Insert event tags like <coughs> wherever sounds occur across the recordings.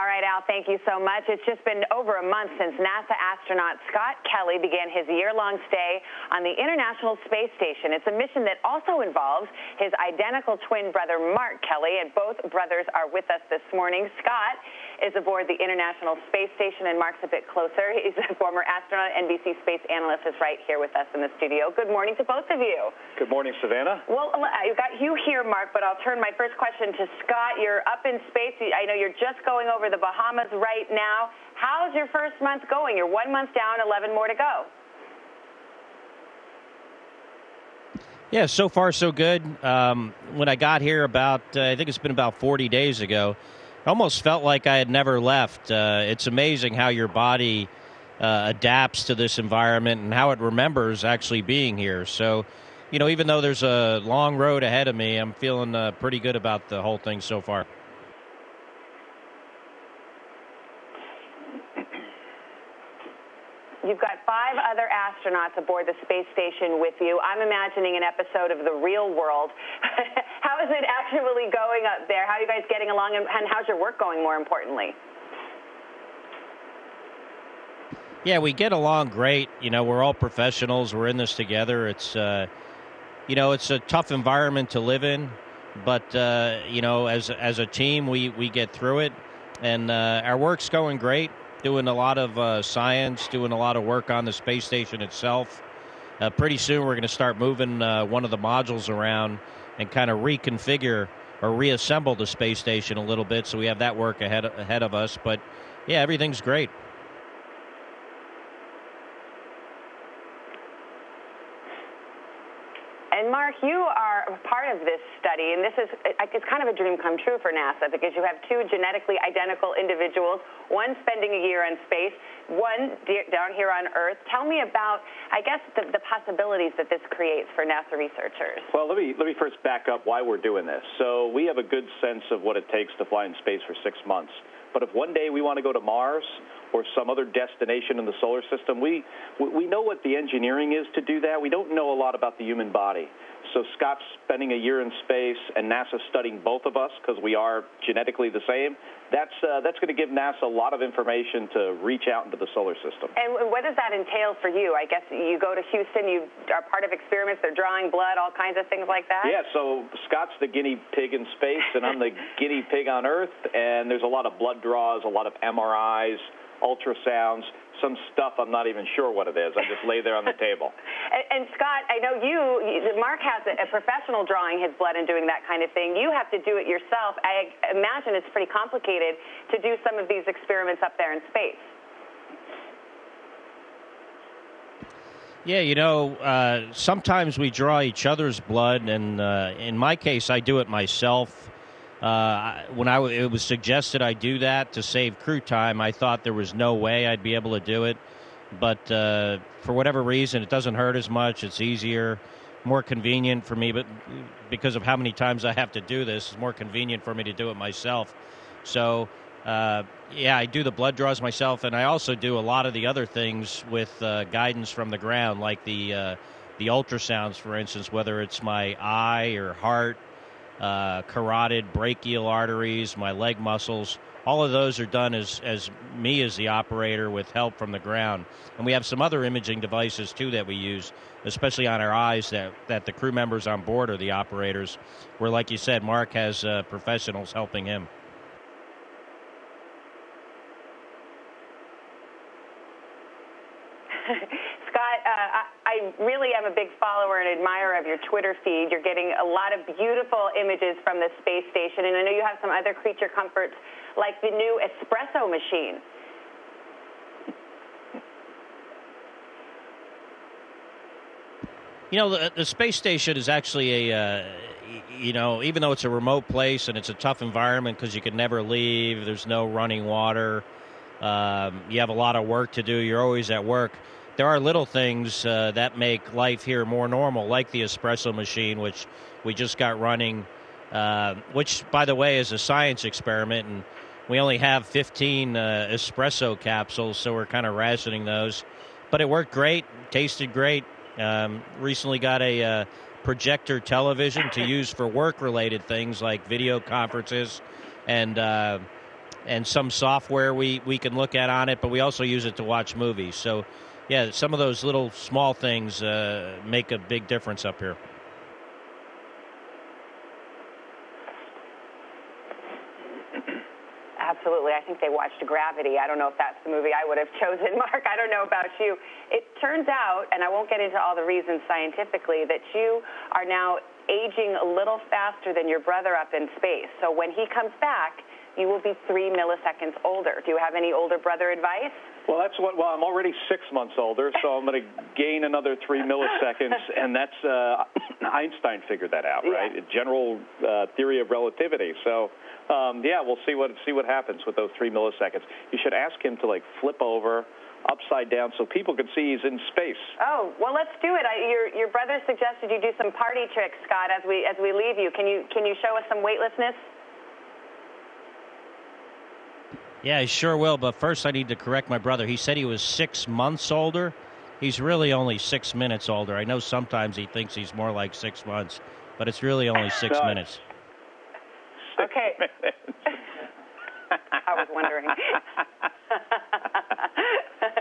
All right, Al, thank you so much. It's just been over a month since NASA astronaut Scott Kelly began his year-long stay on the International Space Station. It's a mission that also involves his identical twin brother, Mark Kelly, and both brothers are with us this morning. Scott is aboard the International Space Station, and Mark's a bit closer. He's a former astronaut, NBC space analyst, is right here with us in the studio. Good morning to both of you. Good morning, Savannah. Well, I've got you here, Mark, but I'll turn my first question to Scott. You're up in space. I know you're just going over the Bahamas right now. How's your first month going? You're one month down, 11 more to go. Yeah, so far so good. Um, when I got here about, uh, I think it's been about 40 days ago, I almost felt like I had never left. Uh, it's amazing how your body uh, adapts to this environment and how it remembers actually being here. So, you know, even though there's a long road ahead of me, I'm feeling uh, pretty good about the whole thing so far. You've got five other astronauts aboard the space station with you. I'm imagining an episode of the real world. <laughs> How is it actually going up there? How are you guys getting along, and how's your work going, more importantly? Yeah, we get along great. You know, we're all professionals. We're in this together. It's, uh, you know, it's a tough environment to live in, but uh, you know, as as a team, we we get through it, and uh, our work's going great doing a lot of uh, science, doing a lot of work on the space station itself. Uh, pretty soon, we're going to start moving uh, one of the modules around and kind of reconfigure or reassemble the space station a little bit. So we have that work ahead ahead of us. But yeah, everything's great. And Mark, you are part of this study, and this is it's kind of a dream come true for NASA because you have two genetically identical individuals, one spending a year in space, one down here on Earth. Tell me about, I guess, the, the possibilities that this creates for NASA researchers. Well, let me let me first back up why we're doing this. So we have a good sense of what it takes to fly in space for six months. But if one day we want to go to Mars or some other destination in the solar system, we we know what the engineering is to do that. We don't know a lot about the human body. So Scott's spending a year in space, and NASA studying both of us because we are genetically the same. That's uh, that's going to give NASA a lot of information to reach out into the solar system. And what does that entail for you? I guess you go to Houston, you are part of experiments. They're drawing blood, all kinds of things like that. Yeah. So Scott's the guinea pig in space, and I'm the <laughs> guinea pig on Earth. And there's a lot of blood draws, a lot of MRIs, ultrasounds some stuff I'm not even sure what it is. I just lay there on the <laughs> table. and, and, Scott, I know you, Mark has a, a, professional drawing his blood and doing that kind of thing. You have to do it yourself. I imagine it's pretty complicated to do some of these experiments up there in space. Yeah, you know, uh, sometimes we draw each other's blood, and uh, in my case, I do it myself. Uh, when I it was suggested I do that to save crew time, I thought there was no way I'd be able to do it. But uh, for whatever reason, it doesn't hurt as much. It's easier, more convenient for me. But because of how many times I have to do this, it's more convenient for me to do it myself. So uh, yeah, I do the blood draws myself, and I also do a lot of the other things with uh, guidance from the ground, like the uh, the ultrasounds, for instance, whether it's my eye or heart uh, carotid, brachial arteries, my leg muscles. All of those are done as, as me as the operator with help from the ground. And we have some other imaging devices too that we use, especially on our eyes that, that the crew members on board are the operators, where, like you said, Mark has uh, professionals helping him. <laughs> I really am a big follower and admirer of your Twitter feed. You're getting a lot of beautiful images from the space station, and I know you have some other creature comforts like the new espresso machine. You know, the, the space station is actually a, uh, you know, even though it's a remote place and it's a tough environment because you can never leave, there's no running water, um, you have a lot of work to do, you're always at work there are little things uh, that make life here more normal, like the espresso machine, which we just got running, uh, which, by the way, is a science experiment, and we only have 15 uh, espresso capsules, so we're kind of rationing those. But it worked great, tasted great. Um, recently got a uh, projector television to use for work-related things like video conferences and uh, and some software we, we can look at on it, but we also use it to watch movies. So, yeah, some of those little small things uh, make a big difference up here. <clears throat> Absolutely. I think they watched Gravity. I don't know if that's the movie I would have <laughs> chosen, Mark. I don't know about you. It turns out, and I won't get into all the reasons scientifically, that you are now aging a little faster than your brother up in space. So when he comes back, you will be three milliseconds older. Do you have any older brother advice? Well, that's what. Well, I'm already six months older, so I'm going to gain another three milliseconds, and that's uh, <coughs> Einstein figured that out, right? Yeah. General uh, theory of relativity. So, um, yeah, we'll see what see what happens with those three milliseconds. You should ask him to like flip over upside down so people can see he's in space. Oh well, let's do it. I, your your brother suggested you do some party tricks, Scott, as we as we leave you. Can you can you show us some weightlessness? Yeah, he sure will. But first, I need to correct my brother. He said he was six months older. He's really only six minutes older. I know sometimes he thinks he's more like six months, but it's really only six No. minutes. Okay. <laughs> I was wondering. <laughs>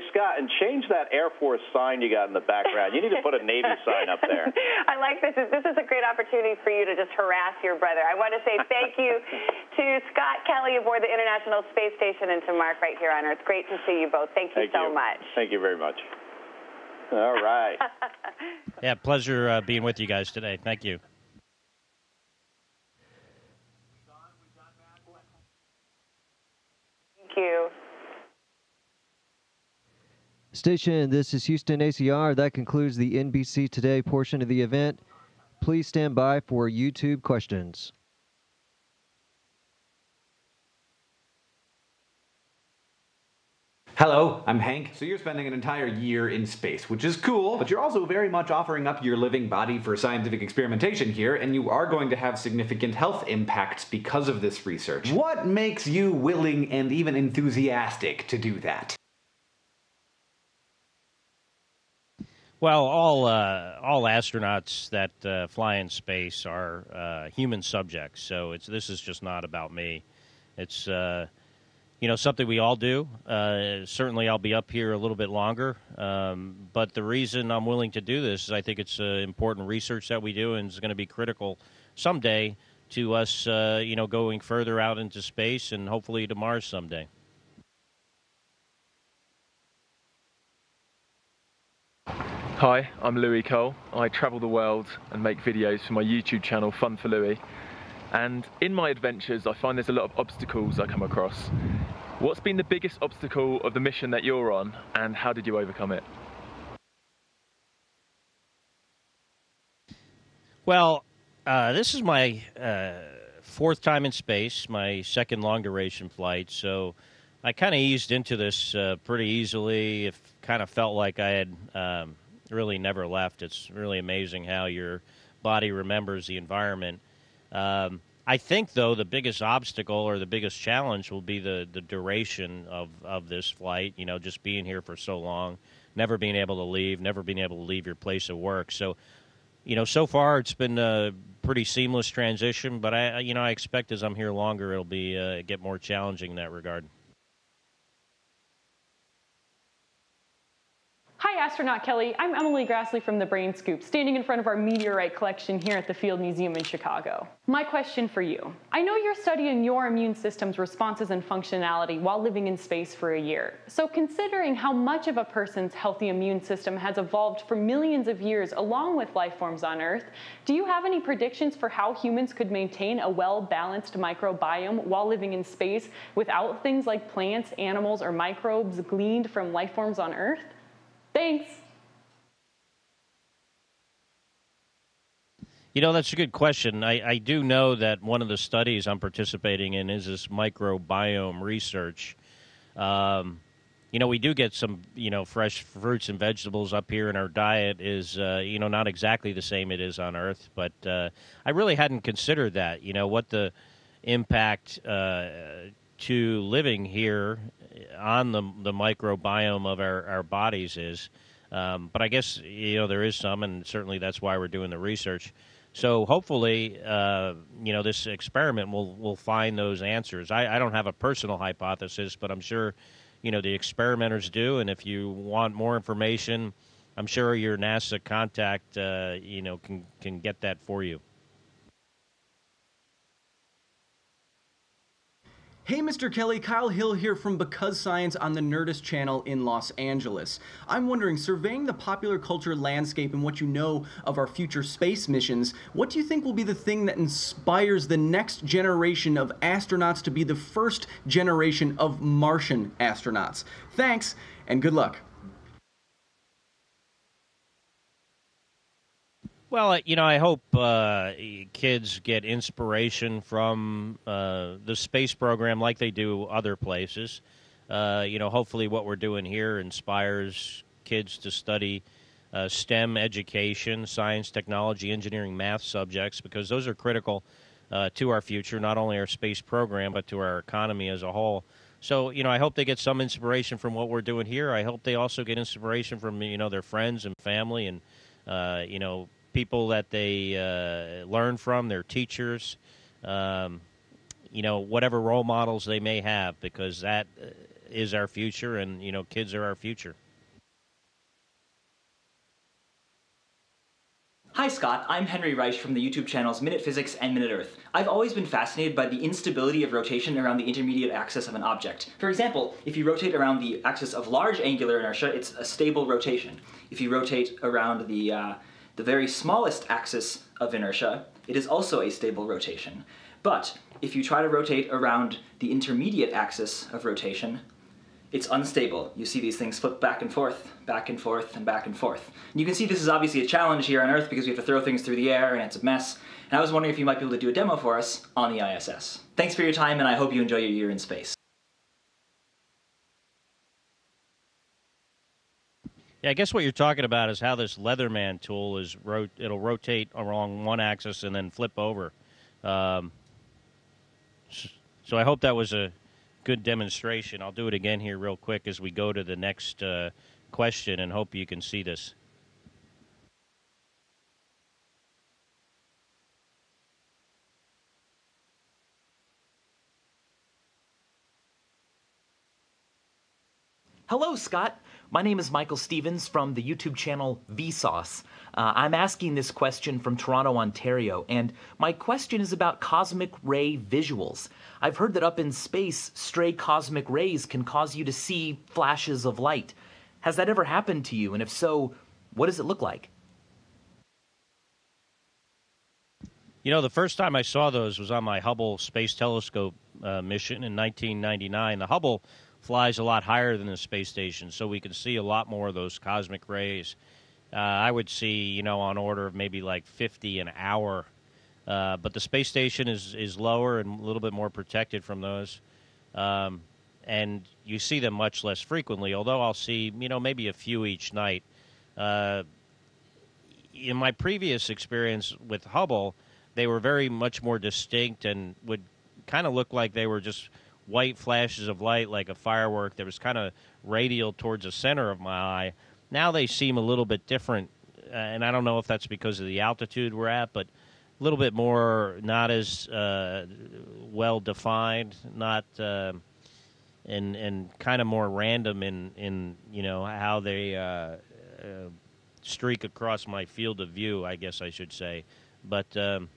Hey Scott, and change that Air Force sign you got in the background. You need to put a Navy sign up there. <laughs> I like this. This is a great opportunity for you to just harass your brother. I want to say thank you <laughs> to Scott Kelly aboard the International Space Station and to Mark right here on Earth. Great to see you both. Thank you Thank so you. much. Thank you very much. All right. <laughs> Yeah, pleasure uh, being with you guys today. Thank you. Thank you. Station, this is Houston ACR. That concludes the NBC Today portion of the event. Please stand by for YouTube questions. Hello, I'm Hank. So you're spending an entire year in space, which is cool, but you're also very much offering up your living body for scientific experimentation here, and you are going to have significant health impacts because of this research. What makes you willing and even enthusiastic to do that? Well, all uh, all astronauts that uh, fly in space are uh, human subjects, so it's this is just not about me. It's uh, you know something we all do. Uh, certainly, I'll be up here a little bit longer, um, but the reason I'm willing to do this is I think it's uh, important research that we do, and it's going to be critical someday to us, you know, going further out into space and hopefully to Mars someday. Hi, I'm Louis Cole. I travel the world and make videos for my YouTube channel Fun for Louis. And in my adventures, I find there's a lot of obstacles I come across. What's been the biggest obstacle of the mission that you're on, and how did you overcome it? Well, uh, this is my uh, fourth time in space, my second long duration flight. So I kind of eased into this uh, pretty easily. It kind of felt like I had um, really never left. It's really amazing how your body remembers the environment. Um, I think, though, the biggest obstacle or the biggest challenge will be the, the duration of, of this flight. You know, just being here for so long, never being able to leave, never being able to leave your place of work. So, you know, so far it's been a pretty seamless transition, but I, you know, I expect as I'm here longer, it'll be uh, get more challenging in that regard. Hi, Astronaut Kelly. I'm Emily Graslie from the Brain Scoop, standing in front of our meteorite collection here at the Field Museum in Chicago. My question for you I know you're studying your immune system's responses and functionality while living in space for a year. So, considering how much of a person's healthy immune system has evolved for millions of years along with life forms on Earth, do you have any predictions for how humans could maintain a well balanced microbiome while living in space without things like plants, animals, or microbes gleaned from life forms on Earth? Thanks. You know, that's a good question. I, I do know that one of the studies I'm participating in is this microbiome research. Um, you know, we do get some, you know, fresh fruits and vegetables up here, and our diet is, uh, you know, not exactly the same it is on Earth. But uh, I really hadn't considered that. You know, what the impact uh, to living here on the the microbiome of our, our bodies is. Um, but I guess you know there is some, and certainly that's why we're doing the research. So hopefully, uh, you know, this experiment will will find those answers. I, I don't have a personal hypothesis, but I'm sure, you know, the experimenters do. And if you want more information, I'm sure your NASA contact, uh, you know, can can get that for you. Hey, Mr. Kelly, Kyle Hill here from Because Science on the Nerdist channel in Los Angeles. I'm wondering, surveying the popular culture landscape and what you know of our future space missions, what do you think will be the thing that inspires the next generation of astronauts to be the first generation of Martian astronauts? Thanks, and good luck. Well, you know, I hope uh, kids get inspiration from uh, the space program like they do other places. Uh, you know, hopefully, what we're doing here inspires kids to study uh, STEM education, science, technology, engineering, math subjects, because those are critical uh, to our future, not only our space program, but to our economy as a whole. So, you know, I hope they get some inspiration from what we're doing here. I hope they also get inspiration from, you know, their friends and family and, uh, you know, people that they uh, learn from, their teachers, um, you know, whatever role models they may have, because that uh, our future, and you know, kids are our future. Hi Scott, I'm Henry Reich from the YouTube channels Minute Physics and Minute Earth. I've always been fascinated by the instability of rotation around the intermediate axis of an object. For example, if you rotate around the axis of large angular inertia, it's a stable rotation. If you rotate around the uh, the very smallest axis of inertia, it is also a stable rotation. But if you try to rotate around the intermediate axis of rotation, it's unstable. You see these things flip back and forth, back and forth, and back and forth. And you can see this is obviously a challenge here on Earth because we have to throw things through the air and it's a mess. And I was wondering if you might be able to do a demo for us on the ISS. Thanks for your time and I hope you enjoy your year in space. Yeah, I guess what you're talking about is how this Leatherman tool is ro- it'll rotate along one axis and then flip over. Um, so I hope that was a good demonstration. I'll do it again here real quick as we go to the next uh, question and hope you can see this. Hello, Scott. My name is Michael Stevens from the YouTube channel Vsauce. Uh, I'm asking this question from Toronto, Ontario, and my question is about cosmic ray visuals. I've heard that up in space, stray cosmic rays can cause you to see flashes of light. Has that ever happened to you? And if so, what does it look like? You know, the first time I saw those was on my Hubble Space Telescope uh, mission in 1999. The Hubble flies a lot higher than the space station, so we can see a lot more of those cosmic rays. Uh, I would see, you know, on order of maybe like 50 an hour. Uh, but the space station is, is lower and a little bit more protected from those. Um, and you see them much less frequently, although I'll see, you know, maybe a few each night. Uh, in my previous experience with Hubble, they were very much more distinct and would kind of look like they were just white flashes of light like a firework that was kind of radial towards the center of my eye. Now they seem a little bit different, uh, and I don't know if that's because of the altitude we're at, but a little bit more not as uh, well defined, not uh, and and kind of more random in in you know how they uh, uh, streak across my field of view. I guess I should say, but um,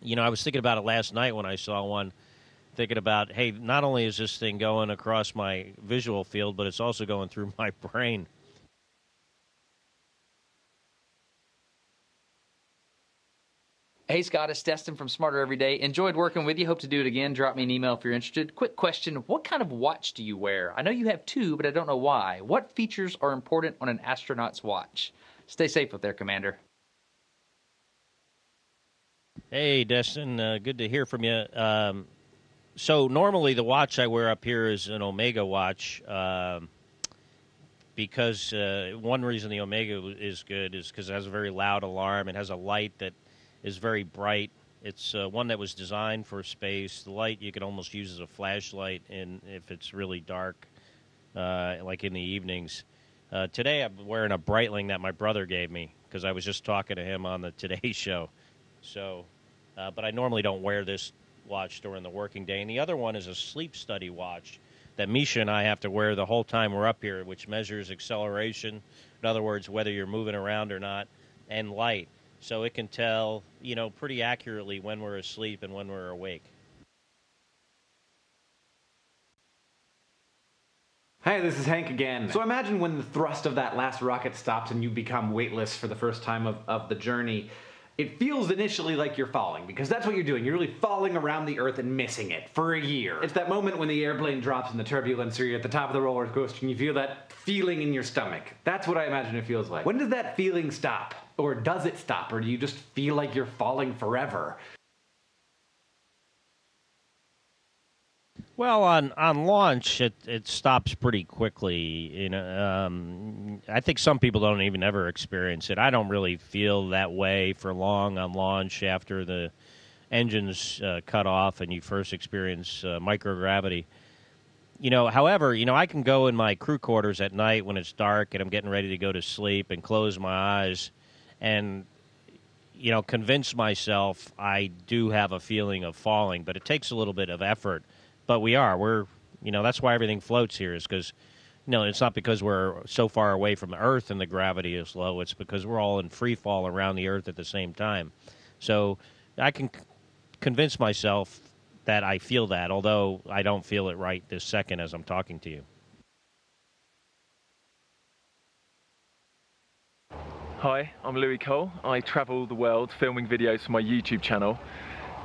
you know I was thinking about it last night when I saw one thinking about, hey, not only is this thing going across my visual field, but it's also going through my <laughs> brain. Hey Scott, it's Destin from Smarter Every Day. Enjoyed working with you. Hope to do it again. Drop me an email if you're interested. Quick question What kind of watch do you wear? I know you have two, but I don't know why. What features are important on an astronaut's watch? Stay safe up there, Commander. Hey, Destin. Uh, good to hear from you. Um, so normally the watch I wear up here is an Omega watch. Um, because uh, one reason the Omega is good is because it has a very loud alarm. It has a light that is very bright. It's uh, one that was designed for space. The light you can almost use as a flashlight, and if it's really dark, uh, like in the evenings. Uh, today I'm wearing a Breitling that my brother gave me because I was just talking to him on the Today <laughs> Show. So, uh, but I normally don't wear this watch during the working day. And the other one is a sleep study watch that Misha and I have to wear the whole time we're up here, which measures acceleration. In other words, whether you're moving around or not, and light. So it can tell, you know, pretty accurately when we're asleep and when we're awake. Hey, this is Hank again. So imagine when the thrust of that last rocket stops and you become weightless for the first time of, of the journey. It feels initially like you're falling because that's what you're doing. You're really falling around the Earth and missing it for a year. It's that moment when the airplane drops in the turbulence or you're at the top of the roller coaster and you feel that feeling in your stomach. That's what I imagine it feels like. When does that feeling stop? Or does it stop? Or do you just feel like you're falling forever? Well, on on launch, it, it stops pretty quickly. You know, um, I think some people don't even ever experience it. I don't really feel that way for long on launch after the engines uh, cut off and you first experience uh, microgravity. You know, however, you know, I can go in my crew quarters at night when it's dark and I'm getting ready to go to sleep and close my eyes and you know convince myself I do have a feeling of falling, but it takes a little bit of effort but we are. We're you know that's why everything floats here is because you know it's not because we're so far away from Earth and the gravity is low. It's because we're all in free fall around the Earth at the same time. So I can c- convince myself that I feel that, although I don't feel it right this second as I'm talking to you. Hi, I'm Louis Cole. I travel the world filming videos for my YouTube channel.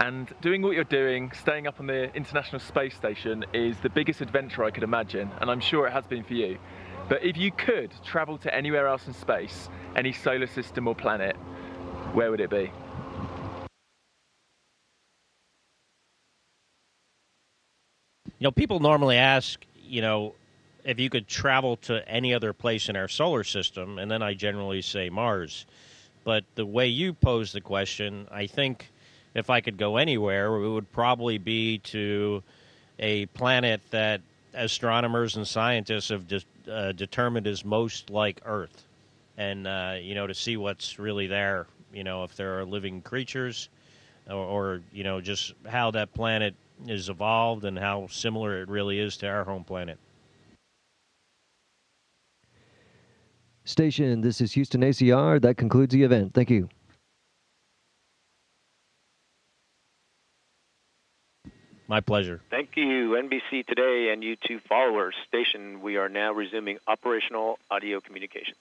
And doing what you're doing, staying up on the International Space Station, is the biggest adventure I could imagine, and I'm sure it has been for you. But if you could travel to anywhere else in space, any solar system or planet, where would it be? You know, people normally ask, you know, if you could travel to any other place in our solar system, and then I generally say Mars. But the way you pose the question, I think if I could go anywhere, it would probably be to a planet that astronomers and scientists have de- uh, determined is most like Earth, and uh, you know to see what's really there. You know if there are living creatures, or, or you know just how that planet is evolved and how similar it really is to our home planet. Station, this is Houston ACR. That concludes the event. Thank you. My pleasure. Thank you, NBC Today and YouTube followers. Station, we are now resuming operational audio communications.